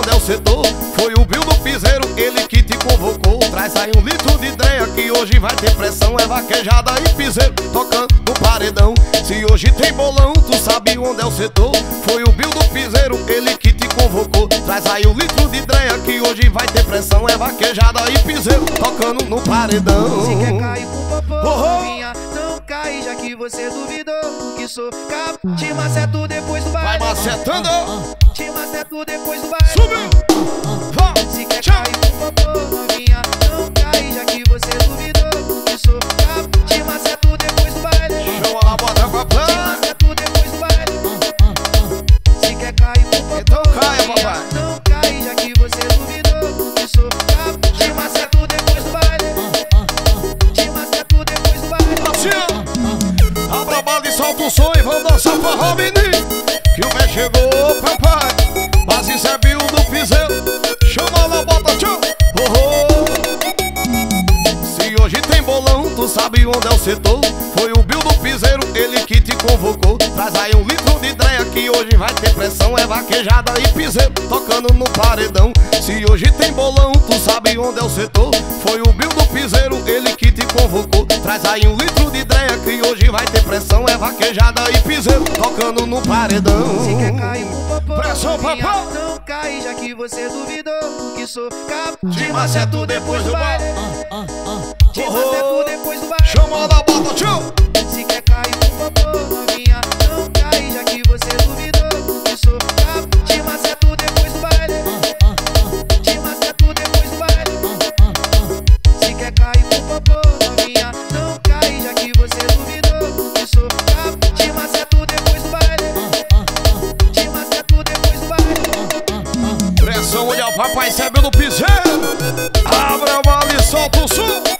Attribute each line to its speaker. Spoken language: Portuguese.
Speaker 1: onde é o setor? Foi o Bill do Piseiro, ele que te convocou. Traz aí um litro de dreia que hoje vai ter pressão. É vaquejada e piseiro tocando no paredão. Se hoje tem bolão, tu sabe onde é o setor? Foi o Bill do Piseiro, ele que te convocou. Traz aí um litro de dreia que hoje vai ter pressão. É vaquejada e piseiro tocando no paredão.
Speaker 2: Se quer cair com popô,
Speaker 1: Oh,
Speaker 2: não cai Já que você duvidou que sou cap Te maceto depois do
Speaker 1: Vai
Speaker 2: baile
Speaker 1: macetando,
Speaker 2: Te maceto depois do baile.
Speaker 1: Subiu! Vá,
Speaker 2: Se quer
Speaker 1: tchau!
Speaker 2: cair com popô, novinha, não cai Já que você duvidou que sou. Cap Te maceto depois do baile.
Speaker 1: Chama a bota com a
Speaker 2: Te
Speaker 1: plana
Speaker 2: maceto depois do baile. Se quer cair com popô,
Speaker 1: Então caia, papai.
Speaker 2: Não cai, já que você duvidou que sou. Cap Te maceto depois do baile. Te maceto depois do baile.
Speaker 1: Assim, Abra a bala e solta o som e vamos dançar forró, menino Que o pé chegou, papai Bill do Piseiro. Chama na bota, tchau. Oh, oh. Se hoje tem bolão, tu sabe onde é o setor. Foi o Bill do Piseiro, ele que te convocou. Traz aí um litro de dreia que hoje vai ter pressão. É vaquejada e piseiro tocando no paredão. Se hoje tem bolão, tu sabe onde é o setor. Foi o Bill do Piseiro, ele que te convocou Traz aí um litro de dreia que hoje vai ter pressão. É vaquejada e piseiro tocando no paredão.
Speaker 2: Se quer cair com popô,
Speaker 1: Pressão, papai.
Speaker 2: Não cai, já que você duvidou que sou cap
Speaker 1: Te
Speaker 2: Te
Speaker 1: maceto
Speaker 2: maceto
Speaker 1: depois
Speaker 2: depois
Speaker 1: do
Speaker 2: baile.
Speaker 1: Oh.
Speaker 2: maceto depois do baile.
Speaker 1: Chama na bota, tchau onde é o papai, sabe do piseiro Abra a bala e solta o oh.